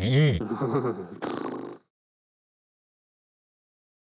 Mm.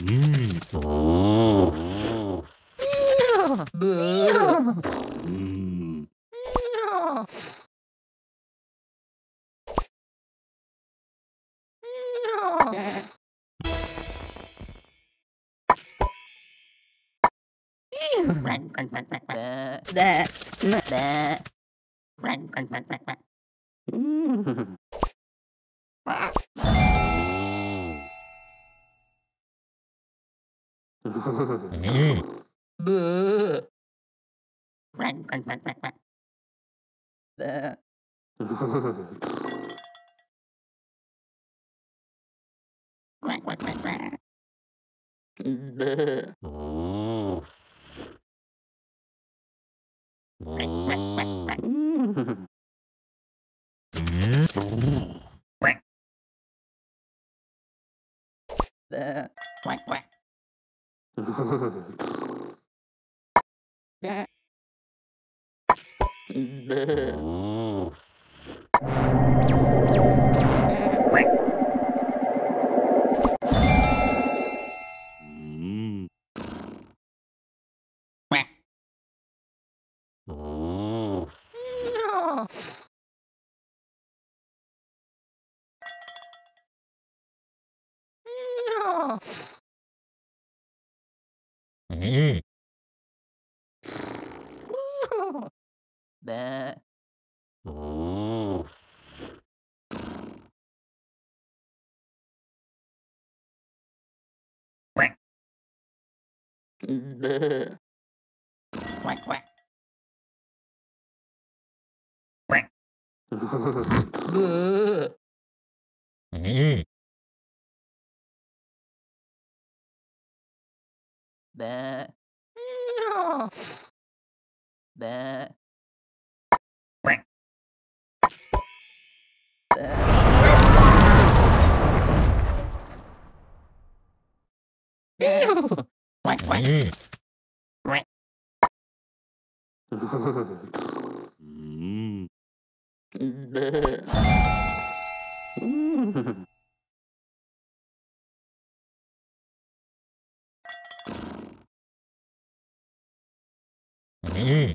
The Bơ. Quack quack quack quack quack. Bơ. Quack quack quack quack. Bơ. Quack quack quack quack. Quack. Bơ. Quack quack. Mm. ね。ねえ。おー。Bleh. Quack, quack. Quack. Bleh. Quack Bleh.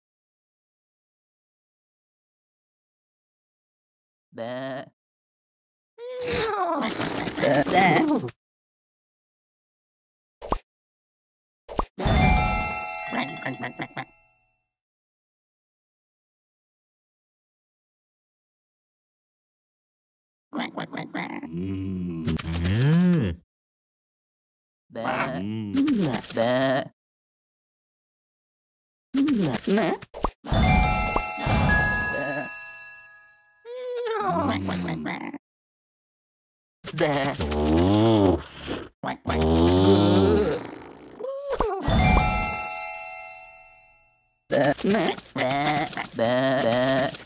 Bleh. Bleh. Bleh. Bleh. Quack, quack, quack, quack. Mm. Mm. Bah. Mm. Bah. Bah. Bah. The quack quack quack quack quack. Quack quack